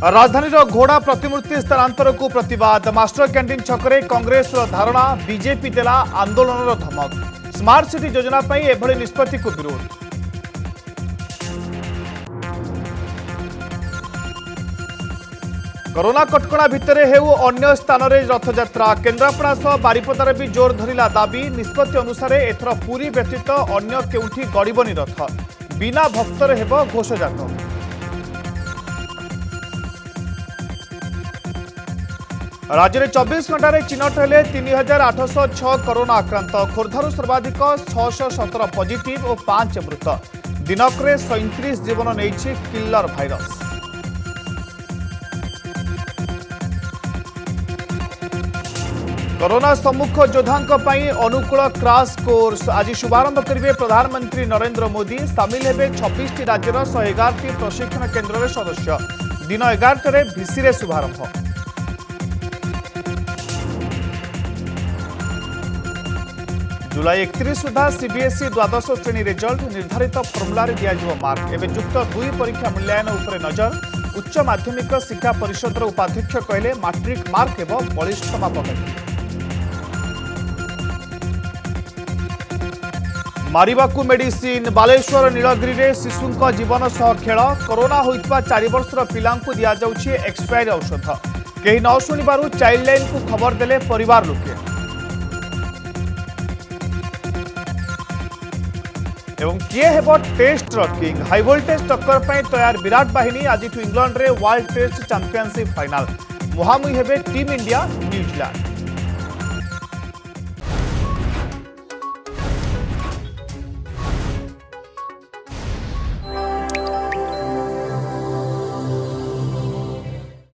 ରାଜଧାନୀର ଘୋଡ଼ା ପ୍ରତିମୂର୍ତ୍ତି ସ୍ଥାନାନ୍ତରକୁ ପ୍ରତିବାଦ ମାଷ୍ଟର କ୍ୟାଣ୍ଟିନ୍ ଛକରେ କଂଗ୍ରେସର ଧାରଣା ବିଜେପି ଦେଲା ଆନ୍ଦୋଳନର ଧମକ ସ୍ମାର୍ଟ ସିଟି ଯୋଜନା ପାଇଁ ଏଭଳି ନିଷ୍ପତ୍ତିକୁ ବିରୋଧ କରୋନା କଟକଣା ଭିତରେ ହେଉ ଅନ୍ୟ ସ୍ଥାନରେ ରଥଯାତ୍ରା କେନ୍ଦ୍ରାପଡ଼ା ସହ ବାରିପଦାରେ ବି ଜୋର ଧରିଲା ଦାବି ନିଷ୍ପତ୍ତି ଅନୁସାରେ ଏଥର ପୁରୀ ବ୍ୟତୀତ ଅନ୍ୟ କେଉଁଠି ଗଡ଼ିବନି ରଥ ବିନା ଭକ୍ତରେ ହେବ ଘୋଷଯାତ୍ରା ରାଜ୍ୟରେ ଚବିଶ ଘଣ୍ଟାରେ ଚିହ୍ନଟ ହେଲେ ତିନି ହଜାର ଆଠଶହ ଛଅ କରୋନା ଆକ୍ରାନ୍ତ ଖୋର୍ଦ୍ଧାରୁ ସର୍ବାଧିକ ଛଅଶହ ସତର ପଜିଟିଭ୍ ଓ ପାଞ୍ଚ ମୃତ ଦିନକରେ ସଇଁତିରିଶ ଜୀବନ ନେଇଛି କିଲର ଭାଇରସ କରୋନା ସମ୍ମୁଖ ଯୋଦ୍ଧାଙ୍କ ପାଇଁ ଅନୁକୂଳ କ୍ରାସ୍ କୋର୍ସ ଆଜି ଶୁଭାରମ୍ଭ କରିବେ ପ୍ରଧାନମନ୍ତ୍ରୀ ନରେନ୍ଦ୍ର ମୋଦି ସାମିଲ ହେବେ ଛବିଶଟି ରାଜ୍ୟର ଶହେ ଏଗାରଟି ପ୍ରଶିକ୍ଷଣ କେନ୍ଦ୍ରରେ ସଦସ୍ୟ ଦିନ ଏଗାରଟାରେ ଭିସିରେ ଶୁଭାରମ୍ଭ জুলাই একত্রিশ সুদ্ধা সিবিএসই দ্বাদশ শ্রেণী রেজল্ট নির্ধারিত ফর্মুলার দিয়া মার্ক এবে যুক্ত দুই পরীক্ষা মূল্যায়ন উপরে নজর উচ্চ মাধ্যমিক শিক্ষা পরিষদর উপাধ্যক্ষ কহিলেন মাট্রিক মার্ক হব বলিষ্ঠ মাপকাঠি মারিবাকু মেডিসিন বালেশ্বর নীলগিরিরে শিশুঙ্ক জীবন সহ খেল করোনা হইতবা 4 বর্ষর পিলাঙ্কু দিয়া যাউছি এক্সপায়ারি ঔষধ কেহি ন শুনিবারু চাইল্ডলাইন কু খবর দেলে পরিবার লোকে এবং কিয়ে ହେବ ଟେଷ୍ଟର କିଙ୍ଗ ହାଇଭୋଲ୍ଟେଜ୍ ଟକ୍କର ପାଇଁ ତୟାର ବିରାଟ ବାହିନୀ ଆଜିଠୁ ଇଂଲଣ୍ଡରେ ୱାର୍ଲଡ ଟେଷ୍ଟ ଚାମ୍ପିଅନସିପ୍ ଫାଇନାଲ ମୁହାଁମୁହିଁ ହେବେ ଟିମ୍ ଇଣ୍ଡିଆ ନ୍ୟୁଜିଲାଣ୍ଡ